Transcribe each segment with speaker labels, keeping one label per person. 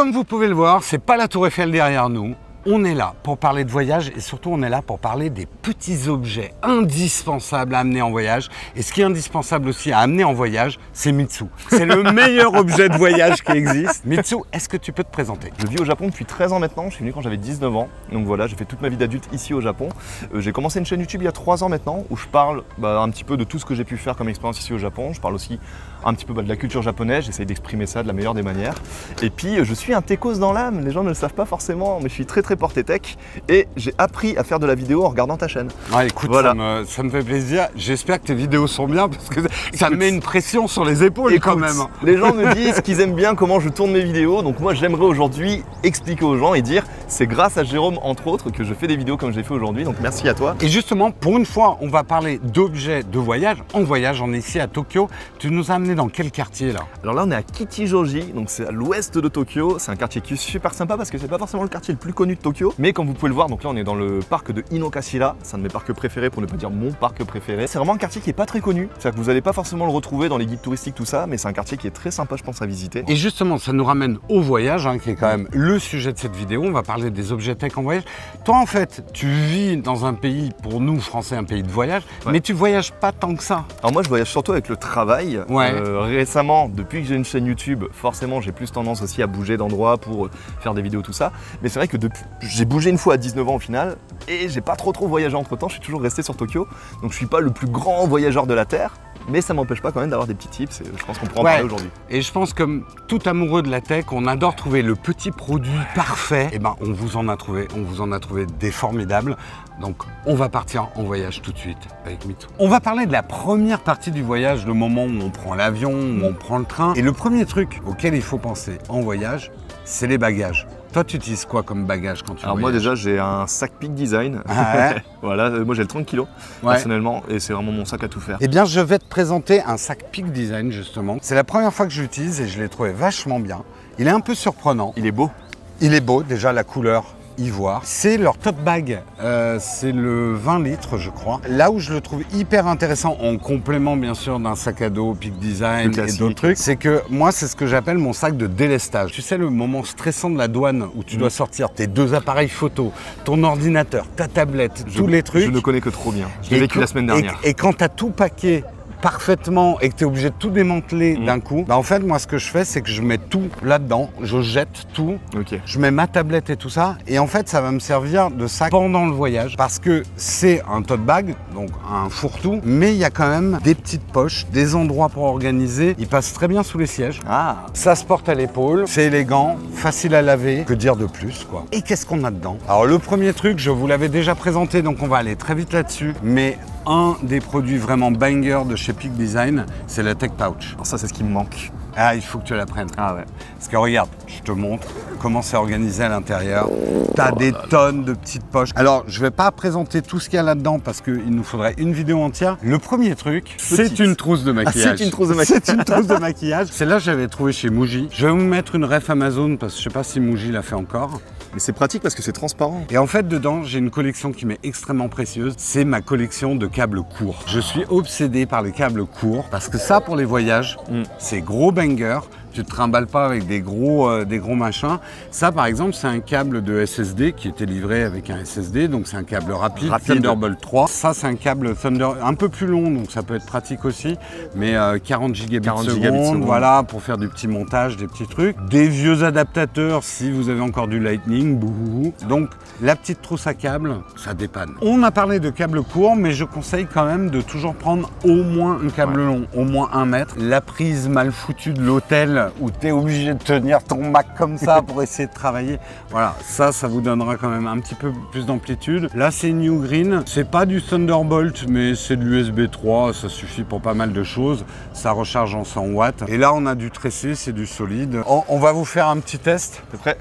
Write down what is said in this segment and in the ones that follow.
Speaker 1: Comme vous pouvez le voir, c'est pas la Tour Eiffel derrière nous. On est là pour parler de voyage et surtout on est là pour parler des petits objets indispensables à amener en voyage. Et ce qui est indispensable aussi à amener en voyage, c'est Mitsu. C'est le meilleur objet de voyage qui existe. Mitsu, est-ce que tu peux te présenter?
Speaker 2: Je vis au Japon depuis 13 ans maintenant, je suis venu quand j'avais 19 ans. Donc voilà, j'ai fait toute ma vie d'adulte ici au Japon. Euh, j'ai commencé une chaîne YouTube il y a 3 ans maintenant où je parle bah, un petit peu de tout ce que j'ai pu faire comme expérience ici au Japon. Je parle aussi un petit peu bah, de la culture japonaise, j'essaye d'exprimer ça de la meilleure des manières. Et puis euh, je suis un techos dans l'âme, les gens ne le savent pas forcément, mais je suis très très porté tech et j'ai appris à faire de la vidéo en regardant ta chaîne.
Speaker 1: Ouais, écoute, ça, me, ça, me, fait plaisir. J'espère que tes vidéos sont bien parce que ça me met une pression sur les épaules quand même.
Speaker 2: Les gens me disent qu'ils aiment bien comment je tourne mes vidéos, donc moi j'aimerais aujourd'hui expliquer aux gens et dire c'est grâce à Jérôme entre autres que je fais des vidéos comme j'ai fait aujourd'hui, donc merci à toi.
Speaker 1: Et justement, pour une fois, on va parler d'objets de voyage. En voyage, on est ici à Tokyo. Tu nous as amené dans quel quartier là?
Speaker 2: Alors là, on est à Kichijoji, donc c'est à l'ouest de Tokyo. C'est un quartier qui est super sympa parce que c'est pas forcément le quartier le plus connu de Tokyo, mais comme vous pouvez le voir, donc là on est dans le parc de Inokashira, c'est un de mes parcs préférés pour ne pas dire mon parc préféré. C'est vraiment un quartier qui est pas très connu, c'est-à-dire que vous n'allez pas forcément le retrouver dans les guides touristiques tout ça, mais c'est un quartier qui est très sympa je pense à visiter.
Speaker 1: Et justement, ça nous ramène au voyage, hein, qui est quand même le sujet de cette vidéo. On va parler des objets tech en voyage. Toi en fait, tu vis dans un pays, pour nous Français, un pays de voyage, mais tu voyages pas tant que ça.
Speaker 2: Alors moi je voyage surtout avec le travail.
Speaker 1: Ouais.
Speaker 2: Euh, récemment, depuis que j'ai une chaîne YouTube, forcément j'ai plus tendance aussi à bouger d'endroit pour euh, faire des vidéos tout ça. Mais c'est vrai que depuis, j'ai bougé une fois à 19 ans au final et j'ai pas trop trop voyagé entre temps, je suis toujours resté sur Tokyo. Donc je suis pas le plus grand voyageur de la Terre, mais ça m'empêche pas quand même d'avoir des petits tips et je pense qu'on pourra en
Speaker 1: Ouais.
Speaker 2: parler aujourd'hui.
Speaker 1: Et je pense comme tout amoureux de la tech, on adore trouver le petit produit parfait. Et ben on vous en a trouvé, on vous en a trouvé des formidables. Donc on va partir en voyage tout de suite avec Mitsu. On va parler de la première partie du voyage, le moment où on prend l'avion, où on prend le train. Et le premier truc auquel il faut penser en voyage, c'est les bagages. Toi, tu utilises quoi comme bagage quand tu
Speaker 2: Alors moi déjà j'ai un sac Peak Design.
Speaker 1: Ah ouais
Speaker 2: voilà, euh, moi j'ai le 30 kg
Speaker 1: Ouais.
Speaker 2: personnellement et c'est vraiment mon sac à tout faire.
Speaker 1: Eh bien, je vais te présenter un sac Peak Design justement. C'est la première fois que je l'utilise et je l'ai trouvé vachement bien. Il est un peu surprenant.
Speaker 2: Il est beau.
Speaker 1: Il est beau, déjà la couleur ivoire. C'est leur top bag, Euh, c'est le 20 litres je crois. Là où je le trouve hyper intéressant, en complément bien sûr d'un sac à dos Peak Design et d'autres trucs, c'est que moi c'est ce que j'appelle mon sac de délestage. Tu sais le moment stressant de la douane où tu
Speaker 2: Mhm.
Speaker 1: dois sortir tes deux appareils photo, ton ordinateur, ta tablette,
Speaker 2: Je-
Speaker 1: tous les trucs.
Speaker 2: Je ne connais que trop bien. Je l'ai
Speaker 1: Et
Speaker 2: vécu la semaine
Speaker 1: et-
Speaker 2: dernière.
Speaker 1: Et, quand tu as tout paqué parfaitement et que tu es obligé de tout démanteler
Speaker 2: Mm.
Speaker 1: d'un coup, bah en fait, moi, ce que je fais, c'est que je mets tout là-dedans, je jette tout, je mets ma tablette et tout ça, et en fait, ça va me servir de sac pendant le voyage parce que c'est un tote bag, donc un fourre-tout, mais il y a quand même des petites poches, des endroits pour organiser. Il passe très bien sous les sièges.
Speaker 2: Ah.
Speaker 1: Ça se porte à l'épaule, c'est élégant, facile à laver, que dire de plus quoi? Et qu'est-ce qu'on a dedans? Alors le premier truc, je vous l'avais déjà présenté, donc on va aller très vite là-dessus, mais un des produits vraiment banger de chez Peak Design, c'est la Tech Pouch.
Speaker 2: Alors ça c'est ce qui me manque.
Speaker 1: Ah, il faut que tu la prennes.
Speaker 2: Ah ouais.
Speaker 1: Parce que regarde, je te montre comment c'est organisé à l'intérieur. T'as des tonnes de petites poches. Alors, je vais pas présenter tout ce qu'il y a là-dedans parce qu'il nous faudrait une vidéo entière. Le premier truc, c'est
Speaker 2: Petite.
Speaker 1: une trousse de maquillage.
Speaker 2: c'est une trousse de maquillage.
Speaker 1: C'est une trousse de maquillage. Celle-là, j'avais trouvé chez Muji. Je vais vous mettre une ref Amazon parce que je sais pas si Muji l'a fait encore.
Speaker 2: Mais c'est pratique parce que c'est transparent.
Speaker 1: Et en fait, dedans, j'ai une collection qui m'est extrêmement précieuse. C'est ma collection de câbles courts. Je suis obsédé par les câbles courts parce que ça, pour les voyages,
Speaker 2: Mm.
Speaker 1: c'est gros banger. Tu te trimbales pas avec des gros, euh, des gros machins. Ça, par exemple, c'est un câble de SSD qui était livré avec un SSD, donc c'est un câble rapide,
Speaker 2: Rapide.
Speaker 1: Thunderbolt 3. Ça, c'est un câble Thunder un peu plus long, donc ça peut être pratique aussi, mais euh, 40 gigabits
Speaker 2: 40
Speaker 1: seconde,
Speaker 2: gigabits seconde.
Speaker 1: voilà, pour faire du petit montage, des petits trucs. Des vieux adaptateurs si vous avez encore du Lightning. Donc, la petite trousse à câbles, ça dépanne. On a parlé de câbles courts, mais je conseille quand même de toujours prendre au moins un câble long, au moins un mètre. La prise mal foutue de l'hôtel où tu es obligé de tenir ton Mac comme ça pour essayer de travailler. Voilà, ça, ça vous donnera quand même un petit peu plus d'amplitude. Là, c'est New Green. C'est pas du Thunderbolt, mais c'est de l'USB 3. Ça suffit pour pas mal de choses. Ça recharge en 100 watts. Et là, on a du tressé, c'est du solide. On, va vous faire un petit test.
Speaker 2: C'est prêt?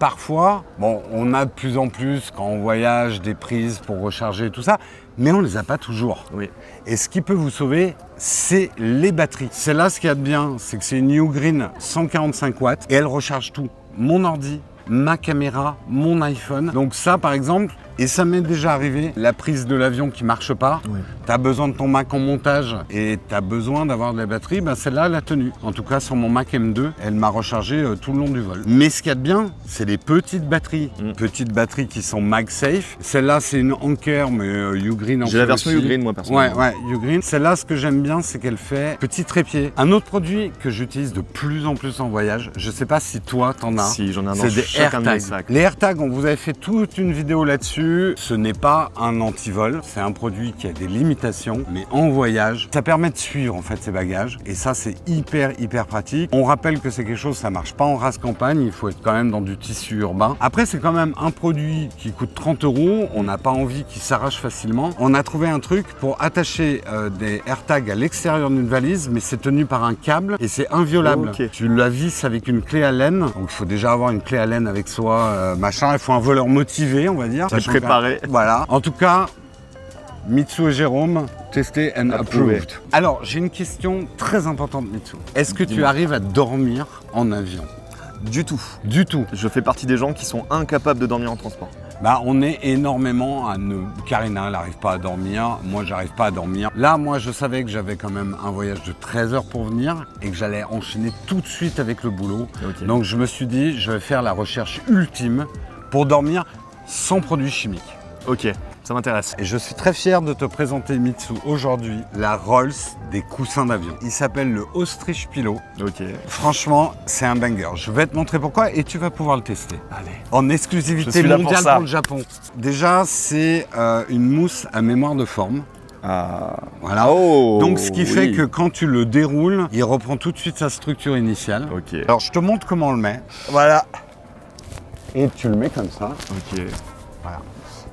Speaker 1: Parfois, bon, on a de plus en plus quand on voyage des prises pour recharger tout ça, mais on les a pas toujours.
Speaker 2: Oui.
Speaker 1: Et ce qui peut vous sauver, c'est les batteries. C'est là ce qu'il y a de bien, c'est que c'est une New Green 145 watts et elle recharge tout. Mon ordi, ma caméra, mon iPhone. Donc ça, par exemple, Et ça m'est déjà arrivé, la prise de l'avion qui marche pas,
Speaker 2: Oui.
Speaker 1: tu as besoin de ton Mac en montage et tu as besoin d'avoir de la batterie, ben celle-là, elle a tenu. En tout cas, sur mon Mac M2, elle m'a rechargé euh, tout le long du vol. Mais ce qu'il y a de bien, c'est les petites batteries.
Speaker 2: Mm.
Speaker 1: Petites batteries qui sont MagSafe. Celle-là, c'est une Anker, mais euh, Ugreen en
Speaker 2: J'ai la version. Ugreen, moi,
Speaker 1: Ouais,
Speaker 2: personnellement.
Speaker 1: ouais, Ugreen. Celle-là, ce que j'aime bien, c'est qu'elle fait petit trépied. Un autre produit que j'utilise de plus en plus en voyage, je sais pas si toi, t'en as.
Speaker 2: Si, j'en ai un dans
Speaker 1: C'est des AirTags. Les AirTags, on vous avait fait toute une vidéo là-dessus. Ce n'est pas un antivol, c'est un produit qui a des limitations, mais en voyage, ça permet de suivre en fait ses bagages. Et ça, c'est hyper, hyper pratique. On rappelle que c'est quelque chose, ça marche pas en race campagne, il faut être quand même dans du tissu urbain. Après, c'est quand même un produit qui coûte 30 euros. On n'a pas envie qu'il s'arrache facilement. On a trouvé un truc pour attacher euh, des AirTags à l'extérieur d'une valise, mais c'est tenu par un câble et c'est inviolable. Tu la visses avec une clé à laine. Donc il faut déjà avoir une clé à laine avec soi, euh, machin. Il faut un voleur motivé, on va dire.
Speaker 2: Préparé.
Speaker 1: Voilà. En tout cas, Mitsu et Jérôme, testé and
Speaker 2: Approuvé.
Speaker 1: approved. Alors, j'ai une question très importante, Mitsu. Est-ce que tu arrives à dormir en avion?
Speaker 2: Du tout.
Speaker 1: Du tout.
Speaker 2: Je fais partie des gens qui sont incapables de dormir en transport.
Speaker 1: Bah, on est énormément à ne. Karina, elle n'arrive pas à dormir. Moi, j'arrive pas à dormir. Là, moi, je savais que j'avais quand même un voyage de 13 heures pour venir et que j'allais enchaîner tout de suite avec le boulot. Donc, je me suis dit, je vais faire la recherche ultime pour dormir sans produits chimiques.
Speaker 2: Ok, ça m'intéresse.
Speaker 1: Et je suis très fier de te présenter, Mitsu, aujourd'hui, la Rolls des coussins d'avion. Il s'appelle le Ostrich Pillow.
Speaker 2: Ok.
Speaker 1: Franchement, c'est un banger. Je vais te montrer pourquoi et tu vas pouvoir le tester.
Speaker 2: Allez.
Speaker 1: En
Speaker 2: Je
Speaker 1: exclusivité
Speaker 2: suis là pour
Speaker 1: mondiale
Speaker 2: ça.
Speaker 1: pour, le Japon. Déjà, c'est euh, une mousse à mémoire de forme.
Speaker 2: Ah.
Speaker 1: Voilà.
Speaker 2: Oh
Speaker 1: Donc, ce qui fait que quand tu le déroules, il reprend tout de suite sa structure initiale.
Speaker 2: Ok.
Speaker 1: Alors, je te montre comment on le met. Voilà. Et tu le mets comme ça.
Speaker 2: Ok.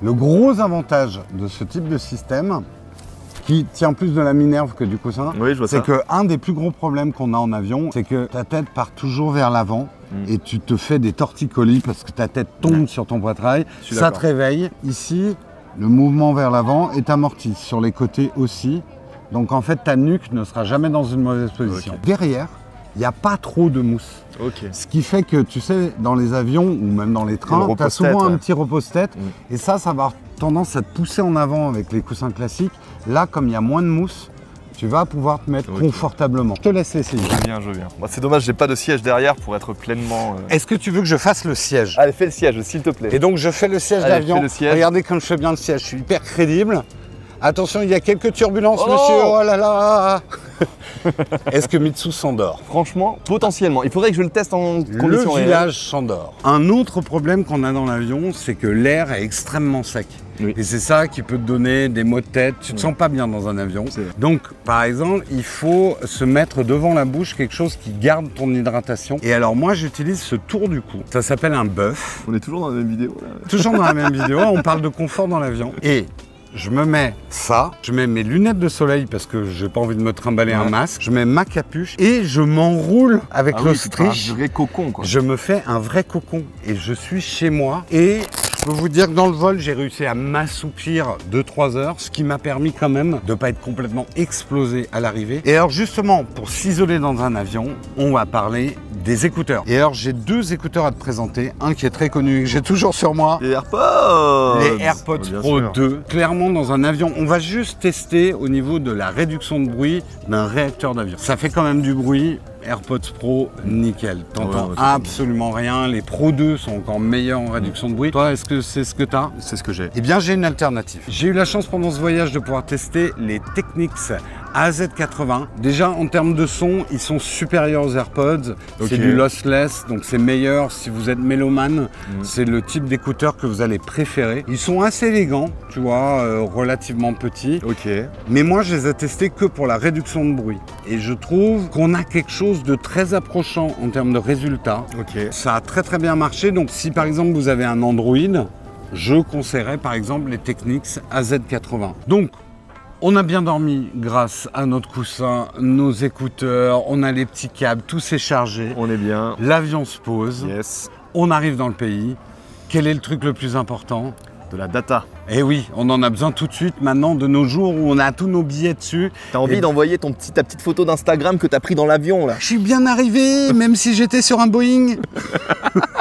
Speaker 1: Le gros avantage de ce type de système, qui tient plus de la minerve que du coussin,
Speaker 2: Oui,
Speaker 1: c'est que un des plus gros problèmes qu'on a en avion, c'est que ta tête part toujours vers l'avant
Speaker 2: Mm.
Speaker 1: et tu te fais des torticolis parce que ta tête tombe sur ton poitrail. Ça te réveille. Ici, le mouvement vers l'avant est amorti. Sur les côtés aussi. Donc en fait, ta nuque ne sera jamais dans une mauvaise position. Derrière, il n'y a pas trop de mousse. Ce qui fait que, tu sais, dans les avions ou même dans les trains,
Speaker 2: le
Speaker 1: tu as souvent un petit repose-tête.
Speaker 2: Mm.
Speaker 1: Et ça, ça va avoir tendance à te pousser en avant avec les coussins classiques. Là, comme il y a moins de mousse, tu vas pouvoir te mettre confortablement. Je te laisse essayer.
Speaker 2: Je viens, je viens. Bah, c'est dommage, j'ai pas de siège derrière pour être pleinement. euh,
Speaker 1: Est-ce que tu veux que je fasse le siège?
Speaker 2: Allez, fais le siège, s'il te plaît.
Speaker 1: Et donc, je fais le siège d'avion. Regardez comme je fais bien le siège. Je suis hyper crédible. Attention, il y a quelques turbulences,
Speaker 2: Oh
Speaker 1: monsieur. Oh là là Est-ce que Mitsu s'endort
Speaker 2: Franchement, potentiellement. Il faudrait que je le teste en
Speaker 1: Le
Speaker 2: conditions réelles.
Speaker 1: village s'endort. Un autre problème qu'on a dans l'avion, c'est que l'air est extrêmement sec.
Speaker 2: Oui.
Speaker 1: Et c'est ça qui peut te donner des maux de tête. Tu te sens pas bien dans un avion. Donc, par exemple, il faut se mettre devant la bouche quelque chose qui garde ton hydratation. Et alors, moi, j'utilise ce tour du cou. Ça s'appelle un bœuf.
Speaker 2: On est toujours dans la même vidéo là.
Speaker 1: Toujours dans la même vidéo, on parle de confort dans l'avion. Et je me mets ça, je mets mes lunettes de soleil parce que j'ai pas envie de me trimballer un masque, je mets ma capuche et je m'enroule avec
Speaker 2: Ah oui,
Speaker 1: l'ostrich.
Speaker 2: un vrai cocon quoi.
Speaker 1: Je me fais un vrai cocon et je suis chez moi. Et je peux vous dire que dans le vol, j'ai réussi à m'assoupir 2-3 heures, ce qui m'a permis quand même de ne pas être complètement explosé à l'arrivée. Et alors justement, pour s'isoler dans un avion, on va parler des écouteurs. Et alors j'ai deux écouteurs à te présenter, un qui est très connu que j'ai toujours sur moi.
Speaker 2: Les AirPods
Speaker 1: Les AirPods Pro
Speaker 2: sûr.
Speaker 1: 2, clairement dans un avion, on va juste tester au niveau de la réduction de bruit d'un réacteur d'avion. Ça fait quand même du bruit. AirPods Pro, nickel. T'entends
Speaker 2: Ouais, ouais, c'est
Speaker 1: absolument rien. Les Pro 2 sont encore meilleurs en réduction de bruit. Toi, est-ce que c'est ce que tu as
Speaker 2: C'est ce que j'ai.
Speaker 1: Eh bien, j'ai une alternative. J'ai eu la chance pendant ce voyage de pouvoir tester les Technics AZ80. Déjà, en termes de son, ils sont supérieurs aux AirPods. C'est du lossless, donc c'est meilleur si vous êtes mélomane.
Speaker 2: Mm.
Speaker 1: C'est le type d'écouteur que vous allez préférer. Ils sont assez élégants, tu vois, euh, relativement petits.
Speaker 2: Ok.
Speaker 1: Mais moi, je les ai testés que pour la réduction de bruit. Et je trouve qu'on a quelque chose de très approchant en termes de résultats.
Speaker 2: Ok.
Speaker 1: Ça a très très bien marché. Donc si par exemple vous avez un Android, je conseillerais par exemple les Technics AZ80. Donc on a bien dormi grâce à notre coussin, nos écouteurs, on a les petits câbles, tout s'est chargé.
Speaker 2: On est bien.
Speaker 1: L'avion se pose,
Speaker 2: Yes.
Speaker 1: on arrive dans le pays. Quel est le truc le plus important?
Speaker 2: De la data.
Speaker 1: Eh oui, on en a besoin tout de suite maintenant de nos jours où on a tous nos billets dessus.
Speaker 2: T'as envie
Speaker 1: Et-
Speaker 2: d'envoyer ton petit, ta petite photo d'Instagram que t'as pris dans l'avion là?
Speaker 1: Je suis bien arrivé, même si j'étais sur un Boeing.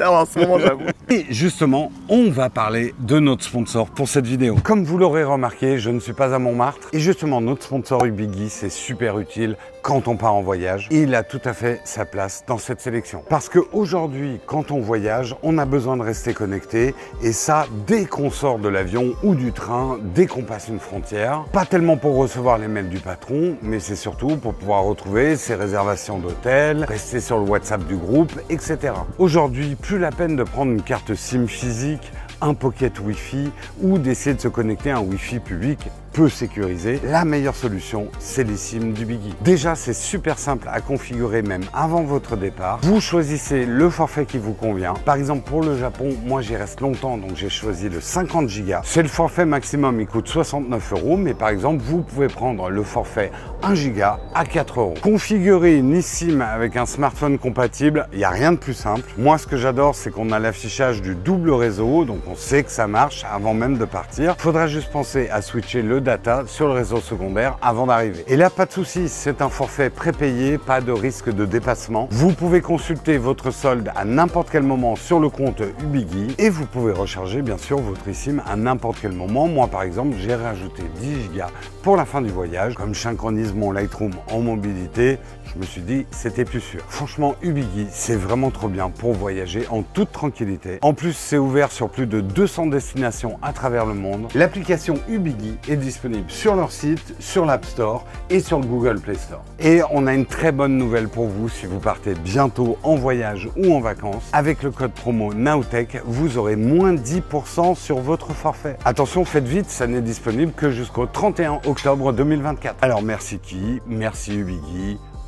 Speaker 2: En ce moment, j'avoue.
Speaker 1: Et justement, on va parler de notre sponsor pour cette vidéo. Comme vous l'aurez remarqué, je ne suis pas à Montmartre. Et justement, notre sponsor Ubigui, c'est super utile quand on part en voyage. Et il a tout à fait sa place dans cette sélection. Parce qu'aujourd'hui, quand on voyage, on a besoin de rester connecté. Et ça, dès qu'on sort de l'avion ou du train, dès qu'on passe une frontière. Pas tellement pour recevoir les mails du patron, mais c'est surtout pour pouvoir retrouver ses réservations d'hôtel, rester sur le WhatsApp du groupe, etc. Aujourd'hui, plus la peine de prendre une carte SIM physique, un pocket Wi-Fi ou d'essayer de se connecter à un Wi-Fi public peu sécurisé, la meilleure solution, c'est les SIM du Biggie. Déjà, c'est super simple à configurer même avant votre départ. Vous choisissez le forfait qui vous convient. Par exemple, pour le Japon, moi j'y reste longtemps, donc j'ai choisi le 50 Go. C'est le forfait maximum, il coûte 69 euros, mais par exemple, vous pouvez prendre le forfait 1 Go à 4 euros. Configurer une eSIM avec un smartphone compatible, il n'y a rien de plus simple. Moi, ce que j'adore, c'est qu'on a l'affichage du double réseau, donc on sait que ça marche avant même de partir. Faudra juste penser à switcher le data sur le réseau secondaire avant d'arriver. Et là, pas de souci, c'est un forfait prépayé, pas de risque de dépassement. Vous pouvez consulter votre solde à n'importe quel moment sur le compte Ubigui et vous pouvez recharger bien sûr votre eSIM à n'importe quel moment. Moi, par exemple, j'ai rajouté 10 Go pour la fin du voyage. Comme je synchronise mon Lightroom en mobilité, je me suis dit c'était plus sûr. Franchement, Ubigui, c'est vraiment trop bien pour voyager en toute tranquillité. En plus, c'est ouvert sur plus de 200 destinations à travers le monde. L'application Ubigui est disponible sur leur site, sur l'App Store et sur le Google Play Store. Et on a une très bonne nouvelle pour vous si vous partez bientôt en voyage ou en vacances. Avec le code promo NOWTECH, vous aurez moins 10% sur votre forfait. Attention, faites vite, ça n'est disponible que jusqu'au 31 octobre 2024. Alors merci qui Merci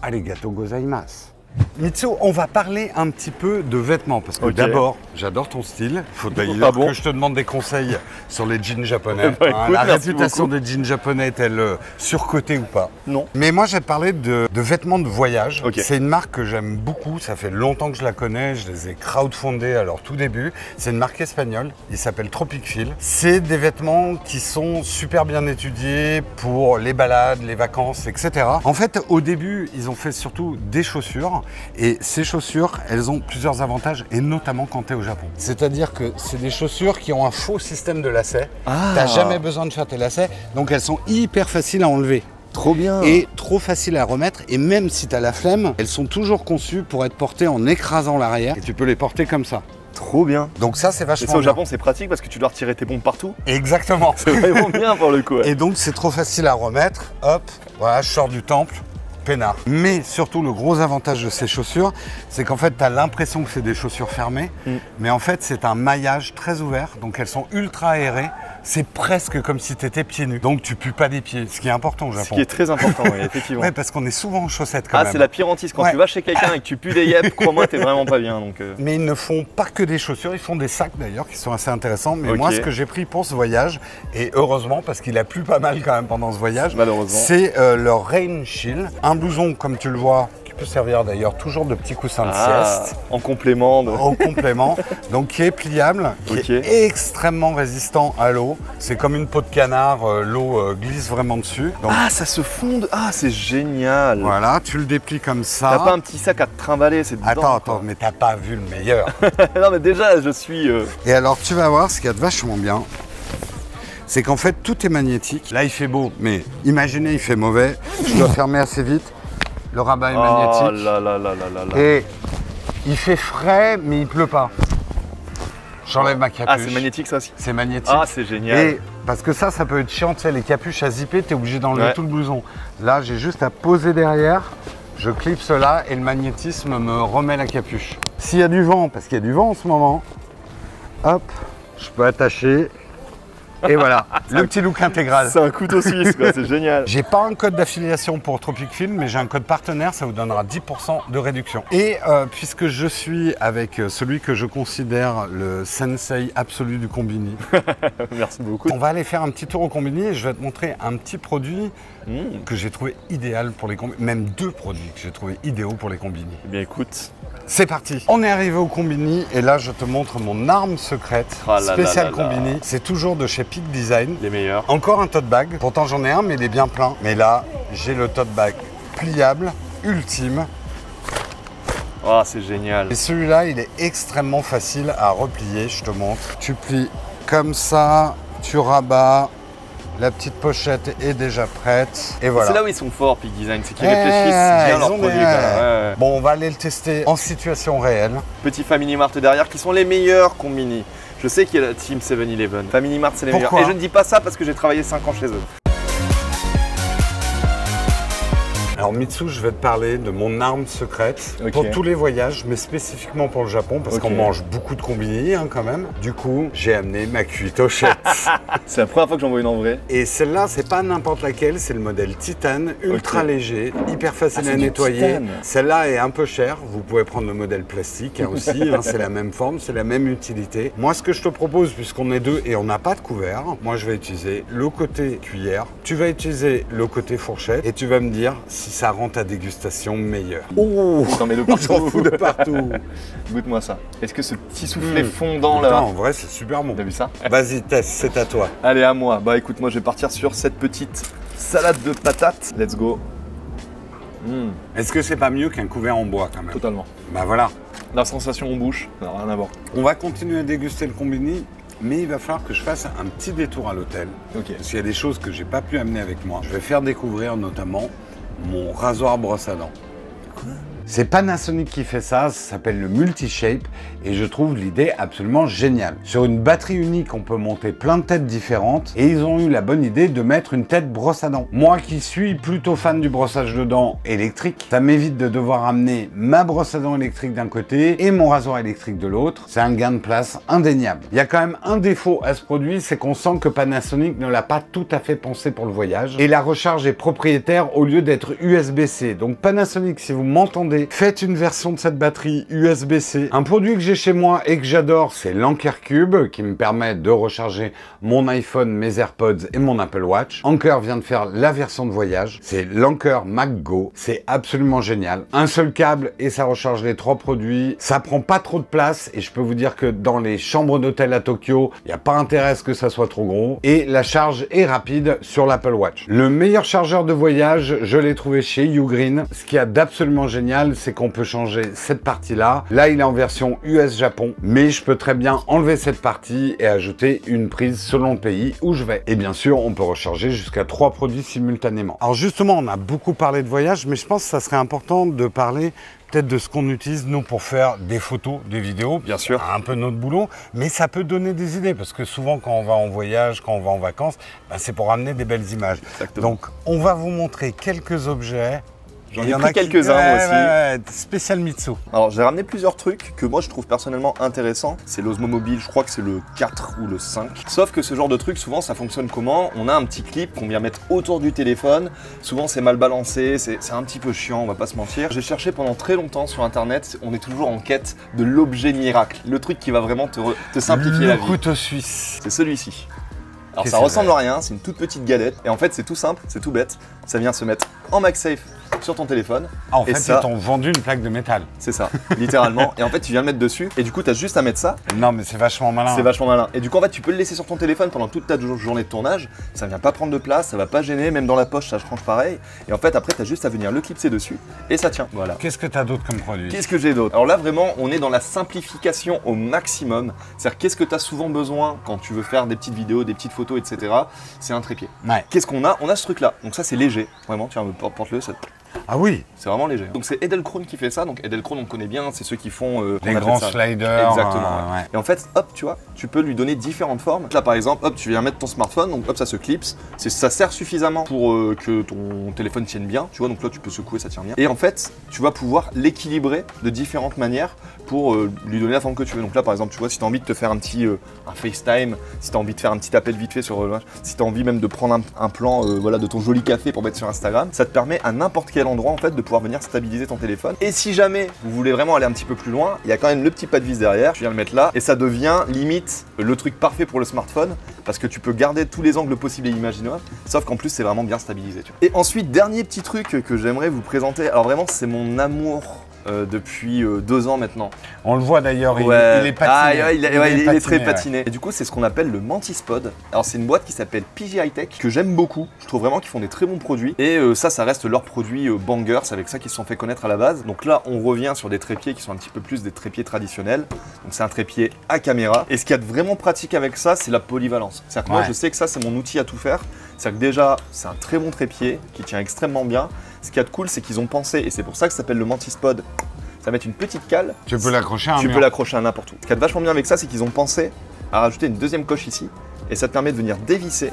Speaker 1: ありがとうございます。Mitsu, on va parler un petit peu de vêtements parce que d'abord, j'adore ton style. Faut d'ailleurs
Speaker 2: Ah bon
Speaker 1: que je te demande des conseils sur les jeans japonais.
Speaker 2: Bah, écoute,
Speaker 1: la réputation
Speaker 2: beaucoup.
Speaker 1: des jeans japonais est-elle euh, surcotée ou pas?
Speaker 2: Non.
Speaker 1: Mais moi, j'ai parlé de, de vêtements de voyage. C'est une marque que j'aime beaucoup. Ça fait longtemps que je la connais. Je les ai crowdfundés à leur tout début. C'est une marque espagnole. Il s'appelle Tropic Feel. C'est des vêtements qui sont super bien étudiés pour les balades, les vacances, etc. En fait, au début, ils ont fait surtout des chaussures. Et ces chaussures, elles ont plusieurs avantages, et notamment quand tu es au Japon. C'est-à-dire que c'est des chaussures qui ont un faux système de lacets.
Speaker 2: Ah.
Speaker 1: T'as jamais besoin de faire tes lacets. Donc elles sont hyper faciles à enlever
Speaker 2: Trop bien.
Speaker 1: et trop faciles à remettre. Et même si tu as la flemme, elles sont toujours conçues pour être portées en écrasant l'arrière. Et tu peux les porter comme ça.
Speaker 2: trop bien.
Speaker 1: Donc ça, c'est
Speaker 2: Et
Speaker 1: vachement
Speaker 2: ça, au. Japon, c'est pratique parce que tu dois retirer tes pompes partout.
Speaker 1: Exactement.
Speaker 2: C'est vraiment bien pour le coup. ouais.
Speaker 1: Et donc, c'est trop facile à remettre. Hop, voilà, je sors du temple. Peinard. Mais surtout, le gros avantage de ces chaussures, c'est qu'en fait, tu as l'impression que c'est des chaussures fermées,
Speaker 2: Mm.
Speaker 1: mais en fait, c'est un maillage très ouvert, donc elles sont ultra aérées. C'est presque comme si tu étais pieds nus. Donc, tu pues pas des pieds, ce qui est important au
Speaker 2: Ce qui est très important, oui, effectivement.
Speaker 1: Ouais, parce qu'on est souvent en chaussettes quand
Speaker 2: ah,
Speaker 1: même.
Speaker 2: c'est la pire hantise. Quand
Speaker 1: Ouais.
Speaker 2: tu vas chez quelqu'un et que tu pues des yeux, crois-moi, t'es vraiment pas bien. Donc, euh,
Speaker 1: Mais ils ne font pas que des chaussures, ils font des sacs d'ailleurs qui sont assez intéressants. Mais moi, ce que j'ai pris pour ce voyage, et heureusement parce qu'il a plu pas mal quand même pendant ce voyage,
Speaker 2: Malheureusement.
Speaker 1: c'est euh, leur Rain Shield, un blouson comme tu le vois, peut servir d'ailleurs toujours de petit coussin de
Speaker 2: ah,
Speaker 1: sieste.
Speaker 2: en complément. De...
Speaker 1: Au complément, donc qui est pliable, qui est extrêmement résistant à l'eau. C'est comme une peau de canard, euh, l'eau euh, glisse vraiment dessus. Donc
Speaker 2: Ah, ça se fonde. Ah, c'est génial.
Speaker 1: voilà, tu le déplies comme ça.
Speaker 2: T'as pas un petit sac à te trimballer, c'est dedans.
Speaker 1: Attends, attends, mais t'as pas vu le meilleur.
Speaker 2: non, mais déjà, je suis. euh,
Speaker 1: Et alors, tu vas voir, ce qu'il y a de vachement bien, c'est qu'en fait, tout est magnétique. Là, il fait beau, mais imaginez, il fait mauvais. Je dois fermer assez vite. Le rabat est
Speaker 2: Oh
Speaker 1: magnétique.
Speaker 2: là là là là là là.
Speaker 1: Et il fait frais, mais il pleut pas. J'enlève ma capuche.
Speaker 2: Ah, c'est magnétique ça aussi.
Speaker 1: C'est magnétique.
Speaker 2: Ah, c'est génial.
Speaker 1: Et parce que ça, ça peut être chiant, tu sais, les capuches à zipper, tu es obligé d'enlever
Speaker 2: Ouais.
Speaker 1: tout le blouson. Là, j'ai juste à poser derrière, je clipse là et le magnétisme me remet la capuche. S'il y a du vent, parce qu'il y a du vent en ce moment, hop, je peux attacher. Et voilà, le petit look intégral.
Speaker 2: C'est un couteau suisse, quoi, c'est génial.
Speaker 1: J'ai pas un code d'affiliation pour Tropic Film, mais j'ai un code partenaire, ça vous donnera 10% de réduction. Et euh, puisque je suis avec euh, celui que je considère le sensei absolu du combini,
Speaker 2: Merci beaucoup.
Speaker 1: on va aller faire un petit tour au combini et je vais te montrer un petit produit
Speaker 2: Mmh.
Speaker 1: que j'ai trouvé idéal pour les combini, même deux produits que j'ai trouvé idéaux pour les combini.
Speaker 2: Eh bien, écoute.
Speaker 1: C'est parti On est arrivé au combini et là je te montre mon arme secrète
Speaker 2: Ah là là
Speaker 1: spéciale
Speaker 2: là là.
Speaker 1: combini. C'est toujours de chez Peak Design.
Speaker 2: Les meilleurs.
Speaker 1: Encore un tote bag. Pourtant j'en ai un, mais il est bien plein. Mais là, j'ai le tote bag pliable, ultime.
Speaker 2: Oh, c'est génial.
Speaker 1: Et celui-là, il est extrêmement facile à replier, je te montre. Tu plies comme ça, tu rabats, la petite pochette est déjà prête. Et voilà.
Speaker 2: C'est là où ils sont forts, Peak Design, c'est qu'ils
Speaker 1: Eh,
Speaker 2: réfléchissent bien leurs produits.
Speaker 1: des-
Speaker 2: ouais.
Speaker 1: Bon, on va aller le tester en situation réelle.
Speaker 2: Petit Family Mart derrière, qui sont les meilleurs combini. Je sais qu'il y a la team 7-Eleven. Family Mart, c'est les
Speaker 1: Pourquoi
Speaker 2: meilleurs. Et je ne dis pas ça parce que j'ai travaillé 5 ans chez eux.
Speaker 1: Alors Mitsu, je vais te parler de mon arme secrète pour tous les voyages, mais spécifiquement pour le Japon, parce qu'on mange beaucoup de combini hein, quand même. Du coup, j'ai amené ma chettes.
Speaker 2: C'est la première fois que j'en vois une en vrai.
Speaker 1: Et celle-là, c'est pas n'importe laquelle, c'est le modèle Titan, ultra léger, hyper facile
Speaker 2: Ah,
Speaker 1: à
Speaker 2: c'est du
Speaker 1: nettoyer.
Speaker 2: titane.
Speaker 1: Celle-là est un peu chère, vous pouvez prendre le modèle plastique hein, aussi, hein, c'est la même forme, c'est la même utilité. Moi, ce que je te propose, puisqu'on est deux et on n'a pas de couvert, moi je vais utiliser le côté cuillère, tu vas utiliser le côté fourchette et tu vas me dire si ça rend ta dégustation meilleure. Oh
Speaker 2: T'en mets de
Speaker 1: On s'en
Speaker 2: partout.
Speaker 1: fout de partout
Speaker 2: Goûte-moi ça. Est-ce que ce petit soufflet
Speaker 1: Mmh.
Speaker 2: fondant là.
Speaker 1: en vrai, c'est super bon.
Speaker 2: T'as vu ça
Speaker 1: Vas-y, teste, c'est à toi.
Speaker 2: Allez, à moi. Bah écoute, moi je vais partir sur cette petite salade de patates. Let's go. Mmh,
Speaker 1: Est-ce que c'est pas mieux qu'un couvert en bois quand même?
Speaker 2: Totalement.
Speaker 1: Bah voilà.
Speaker 2: La sensation en bouche, non, rien à voir.
Speaker 1: On va continuer à déguster le combini, mais il va falloir que je fasse un petit détour à l'hôtel.
Speaker 2: Ok.
Speaker 1: Parce qu'il y a des choses que j'ai pas pu amener avec moi. Je vais faire découvrir notamment mon rasoir brosse à dents. C'est Panasonic qui fait ça, ça s'appelle le Multishape et je trouve l'idée absolument géniale. Sur une batterie unique, on peut monter plein de têtes différentes et ils ont eu la bonne idée de mettre une tête brosse à dents. Moi qui suis plutôt fan du brossage de dents électrique, ça m'évite de devoir amener ma brosse à dents électrique d'un côté et mon rasoir électrique de l'autre. C'est un gain de place indéniable. Il y a quand même un défaut à ce produit, c'est qu'on sent que Panasonic ne l'a pas tout à fait pensé pour le voyage et la recharge est propriétaire au lieu d'être USB-C. Donc Panasonic, si vous m'entendez, faites une version de cette batterie USB-C. Un produit que j'ai chez moi et que j'adore, c'est l'Anker Cube qui me permet de recharger mon iPhone, mes AirPods et mon Apple Watch. Anker vient de faire la version de voyage. C'est l'Anker Mac Go. C'est absolument génial. Un seul câble et ça recharge les trois produits. Ça prend pas trop de place et je peux vous dire que dans les chambres d'hôtel à Tokyo, il n'y a pas intérêt à ce que ça soit trop gros. Et la charge est rapide sur l'Apple Watch. Le meilleur chargeur de voyage, je l'ai trouvé chez Ugreen. Ce qu'il y a d'absolument génial, c'est qu'on peut changer cette partie-là. Là, il est en version US Japon, mais je peux très bien enlever cette partie et ajouter une prise selon le pays où je vais. Et bien sûr, on peut recharger jusqu'à trois produits simultanément. Alors justement, on a beaucoup parlé de voyage, mais je pense que ça serait important de parler peut-être de ce qu'on utilise nous pour faire des photos, des vidéos.
Speaker 2: Bien sûr.
Speaker 1: Un peu notre boulot, mais ça peut donner des idées parce que souvent quand on va en voyage, quand on va en vacances, ben, c'est pour ramener des belles images.
Speaker 2: Exactement.
Speaker 1: Donc on va vous montrer quelques objets.
Speaker 2: J'en
Speaker 1: Il
Speaker 2: ai
Speaker 1: y en
Speaker 2: pris
Speaker 1: a qui-
Speaker 2: quelques-uns, moi
Speaker 1: Ouais,
Speaker 2: aussi.
Speaker 1: ouais, ouais, spécial Mitsu.
Speaker 2: Alors j'ai ramené plusieurs trucs que moi je trouve personnellement intéressants. C'est l'Osmo Mobile, je crois que c'est le 4 ou le 5. Sauf que ce genre de truc, souvent ça fonctionne comment? On a un petit clip qu'on vient mettre autour du téléphone. Souvent c'est mal balancé, c'est un petit peu chiant, on va pas se mentir. J'ai cherché pendant très longtemps sur internet, on est toujours en quête de l'objet miracle. Le truc qui va vraiment te, re- te simplifier
Speaker 1: le
Speaker 2: la vie.
Speaker 1: couteau suisse.
Speaker 2: C'est celui-ci. Alors ça ressemble à rien, c'est une toute petite galette. Et en fait c'est tout simple, c'est tout bête. Ça vient se mettre en MagSafe sur ton téléphone.
Speaker 1: Ah, en
Speaker 2: Et
Speaker 1: fait,
Speaker 2: ça-
Speaker 1: ils t'ont vendu une plaque de métal.
Speaker 2: C'est ça, littéralement. Et en fait tu viens le mettre dessus. Et du coup tu as juste à mettre ça
Speaker 1: Non, mais c'est vachement malin.
Speaker 2: c'est vachement malin. Et du coup, en fait, tu peux le laisser sur ton téléphone pendant toute ta jour- journée de tournage. Ça vient pas prendre de place, ça va pas gêner, même dans la poche, ça se range pareil. Et en fait, après, tu as juste à venir le clipser dessus et ça tient. Voilà.
Speaker 1: Qu'est-ce que tu as d'autre comme produit?
Speaker 2: Qu'est-ce que j'ai d'autre? Alors là, vraiment, on est dans la simplification au maximum. C'est-à-dire, qu'est-ce que tu as souvent besoin quand tu veux faire des petites vidéos, des petites photos, etc. C'est un trépied.
Speaker 1: Ouais.
Speaker 2: Qu'est-ce qu'on a? On a ce truc-là. Donc ça, c'est léger. Vraiment, tiens, porte- porte-le. ça-
Speaker 1: Ah oui,
Speaker 2: C'est vraiment léger. Donc c'est Edelkrone qui fait ça. Donc Edelkrone, on connaît bien. C'est ceux qui font euh,
Speaker 1: les grands
Speaker 2: ça-
Speaker 1: sliders.
Speaker 2: Exactement. ouais.
Speaker 1: ouais.
Speaker 2: Et en fait, hop, tu vois, tu peux lui donner différentes formes. Là, par exemple, hop, tu viens mettre ton smartphone, donc hop, ça se clipse. Ça sert suffisamment pour euh, que ton téléphone tienne bien, tu vois. Donc là, tu peux secouer, ça tient bien. Et en fait, tu vas pouvoir l'équilibrer de différentes manières pour euh, lui donner la forme que tu veux. Donc là, par exemple, tu vois, si tu as envie de te faire un petit un FaceTime, si tu as envie de faire un petit appel vite fait sur, si tu as envie même de prendre un, un plan, voilà, de ton joli café pour mettre sur Instagram, ça te permet à n'importe quel endroit en fait de pouvoir venir stabiliser ton téléphone. Et si jamais vous voulez vraiment aller un petit peu plus loin, il y a quand même le petit pas de vis derrière. Tu viens le mettre là et ça devient limite le truc parfait pour le smartphone parce que tu peux garder tous les angles possibles et imaginables. Sauf qu'en plus c'est vraiment bien stabilisé. tu vois. Et ensuite dernier petit truc que j'aimerais vous présenter. Alors vraiment c'est mon amour depuis euh, deux ans maintenant.
Speaker 1: On le voit d'ailleurs, il-
Speaker 2: Ouais.
Speaker 1: il, est patiné.
Speaker 2: Ah, il, est- ouais, il est- il est très
Speaker 1: ouais.
Speaker 2: patiné. Et du coup, c'est ce qu'on appelle le Mantispod. Alors, c'est une boîte qui s'appelle PG High Tech, que j'aime beaucoup. Je trouve vraiment qu'ils font des très bons produits. Et euh, ça, ça reste leur produit euh, banger. C'est avec ça qu'ils se sont fait connaître à la base. Donc là, on revient sur des trépieds qui sont un petit peu plus des trépieds traditionnels. Donc, c'est un trépied à caméra. Et ce qu'il y a de vraiment pratique avec ça, c'est la polyvalence. C'est-à-dire que moi, je sais que ça, c'est mon outil à tout faire. C'est-à-dire que déjà, c'est un très bon trépied qui tient extrêmement bien. Ce qu'il y a de cool, c'est qu'ils ont pensé, et c'est pour ça que ça s'appelle le Mantispod. Ça va mettre une petite cale
Speaker 1: Tu peux l'accrocher à un
Speaker 2: tu
Speaker 1: mur.
Speaker 2: peux l'accrocher à n'importe où. Ce qui est vachement bien avec ça, c'est qu'ils ont pensé à rajouter une deuxième coche ici. Et ça te permet de venir dévisser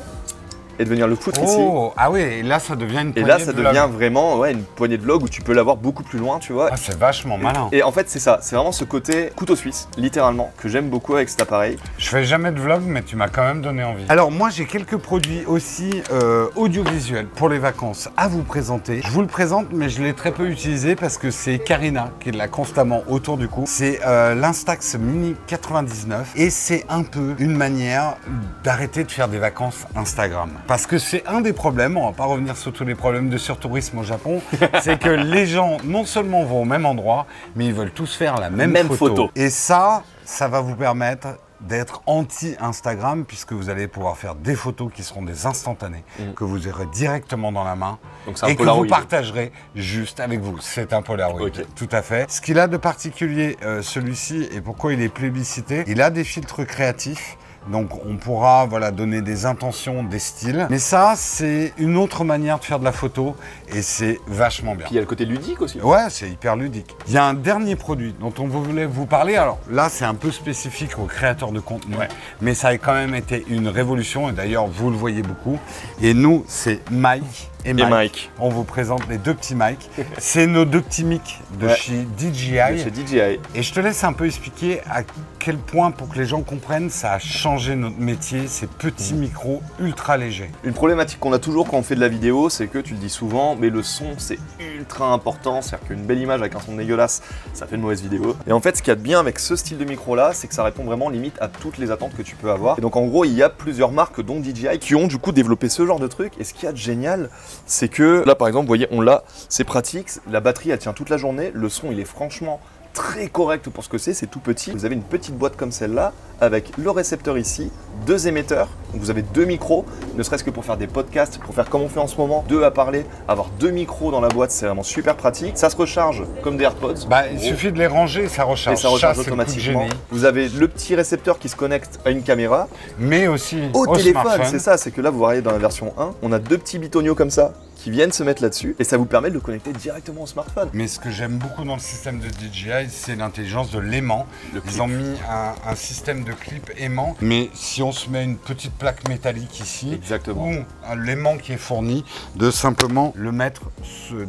Speaker 2: et de venir le foutre ici.
Speaker 1: Oh, ah oui, et là ça devient une
Speaker 2: Et
Speaker 1: poignée
Speaker 2: là, ça
Speaker 1: de
Speaker 2: devient vraiment ouais, une poignée de log où tu peux l'avoir beaucoup plus loin, tu vois.
Speaker 1: Ah, c'est vachement malin.
Speaker 2: Et en fait, c'est ça. C'est vraiment ce côté couteau suisse, littéralement, que j'aime beaucoup avec cet appareil.
Speaker 1: Je fais jamais de vlog, mais tu m'as quand même donné envie. Alors moi j'ai quelques produits aussi euh, audiovisuels pour les vacances à vous présenter. Je vous le présente, mais je l'ai très peu utilisé parce que c'est Karina qui l'a constamment autour du cou. C'est euh, l'Instax Mini 99 et c'est un peu une manière d'arrêter de faire des vacances Instagram. Parce que c'est un des problèmes, on va pas revenir sur tous les problèmes de surtourisme au Japon, c'est que les gens non seulement vont au même endroit, mais ils veulent tous faire la même,
Speaker 2: Même photo.
Speaker 1: Et ça, ça va vous permettre d'être anti-Instagram puisque vous allez pouvoir faire des photos qui seront des instantanées,
Speaker 2: Mhm.
Speaker 1: que vous aurez directement dans la main
Speaker 2: Donc
Speaker 1: et que vous partagerez juste avec vous. C'est un Polaroid, tout à fait. Ce qu'il a de particulier, euh, celui-ci, et pourquoi il est plébiscité, il a des filtres créatifs. Donc on pourra voilà, donner des intentions, des styles. Mais ça, c'est une autre manière de faire de la photo et c'est vachement bien.
Speaker 2: Puis il y a le côté ludique aussi.
Speaker 1: Ouais, c'est hyper ludique. Il y a un dernier produit dont on voulait vous parler. Alors là, c'est un peu spécifique aux créateurs de contenu, mais ça a quand même été une révolution. Et d'ailleurs, vous le voyez beaucoup. Et nous, c'est Mike et
Speaker 2: Et
Speaker 1: Mike. On vous présente les deux petits Mike. c'est nos deux petits mics de
Speaker 2: Ouais.
Speaker 1: chez DJI.
Speaker 2: Chez DJI.
Speaker 1: Et je te laisse un peu expliquer à quel point, pour que les gens comprennent, ça a changé notre métier, ces petits micros ultra légers.
Speaker 2: Une problématique qu'on a toujours quand on fait de la vidéo, c'est que tu le dis souvent, mais le son c'est ultra important. C'est-à-dire qu'une belle image avec un son dégueulasse, ça fait une mauvaise vidéo. Et en fait, ce qu'il y a de bien avec ce style de micro là, c'est que ça répond vraiment limite à toutes les attentes que tu peux avoir. Et donc en gros, il y a plusieurs marques, dont DJI, qui ont du coup développé ce genre de truc. Et ce qu'il y a de génial, c'est que là par exemple, vous voyez, on l'a, c'est pratique, la batterie elle tient toute la journée, le son il est franchement très correct pour ce que c'est, c'est tout petit. Vous avez une petite boîte comme celle-là avec le récepteur ici, deux émetteurs, donc vous avez deux micros, ne serait-ce que pour faire des podcasts, pour faire comme on fait en ce moment, deux à parler, avoir deux micros dans la boîte, c'est vraiment super pratique. Ça se recharge comme des AirPods.
Speaker 1: Bah, il suffit de les ranger, ça recharge.
Speaker 2: et ça recharge automatiquement. Vous avez le petit récepteur qui se connecte à une caméra.
Speaker 1: Mais aussi
Speaker 2: Au,
Speaker 1: au,
Speaker 2: téléphone, c'est ça, c'est que là vous voyez dans la version 1, on a deux petits bitonios comme ça qui viennent se mettre là-dessus et ça vous permet de le connecter directement au smartphone.
Speaker 1: Mais ce que j'aime beaucoup dans le système de DJI, c'est l'intelligence de l'aimant.
Speaker 2: Le
Speaker 1: Ils
Speaker 2: clip.
Speaker 1: ont mis un, un système de clip aimant. Mais si on se met une petite plaque métallique ici,
Speaker 2: Exactement.
Speaker 1: ou l'aimant qui est fourni, de simplement le mettre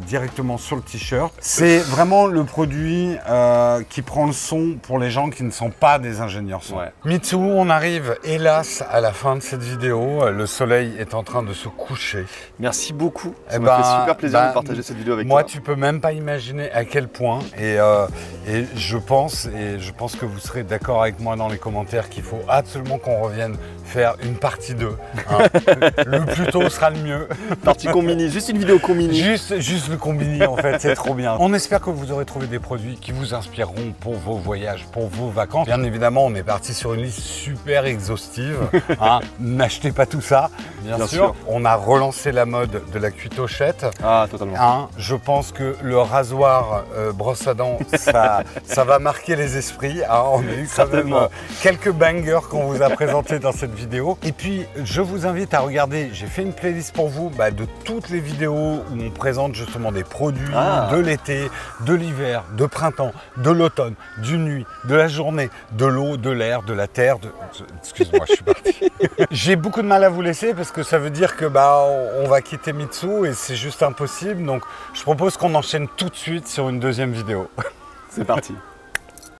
Speaker 1: directement sur le t-shirt. C'est vraiment le produit euh, qui prend le son pour les gens qui ne sont pas des ingénieurs son.
Speaker 2: Ouais.
Speaker 1: Mitsu, on arrive hélas à la fin de cette vidéo. Le soleil est en train de se coucher.
Speaker 2: Merci beaucoup. Ça
Speaker 1: Eh
Speaker 2: m'a
Speaker 1: ben,
Speaker 2: fait super plaisir de partager cette vidéo avec
Speaker 1: Moi,
Speaker 2: toi.
Speaker 1: tu peux même pas imaginer à quel point. Et, euh, et je pense, et je pense que vous serez d'accord avec moi dans les commentaires, qu'il faut absolument qu'on revienne faire une partie 2. hein. le plus tôt sera le mieux.
Speaker 2: Partie combini, juste une vidéo combini.
Speaker 1: Juste, juste le combini, en fait, c'est trop bien. On espère que vous aurez trouvé des produits qui vous inspireront pour vos voyages, pour vos vacances. Bien évidemment, on est parti sur une liste super exhaustive. hein. N'achetez pas tout ça, bien,
Speaker 2: Bien
Speaker 1: sûr.
Speaker 2: sûr.
Speaker 1: On a relancé la mode de la cuitochette.
Speaker 2: Ah, totalement.
Speaker 1: Hein, je pense que le rasoir euh, brosse à dents, ça, ça va marquer les esprits. hein. on a eu quand même euh, quelques bangers qu'on vous a présentés dans cette vidéo. Et puis, je vous invite à regarder, j'ai fait une playlist pour vous bah, de toutes les vidéos où on présente justement des produits
Speaker 2: Ah.
Speaker 1: de l'été, de l'hiver, de printemps, de l'automne, du nuit, de la journée, de l'eau, de l'air, de la terre. De... Excuse-moi, je suis parti. J'ai beaucoup de mal à vous laisser parce que ça veut dire que bah on va quitter Mitsu et c'est juste impossible. Donc je propose qu'on enchaîne tout de suite sur une deuxième vidéo.
Speaker 2: C'est parti.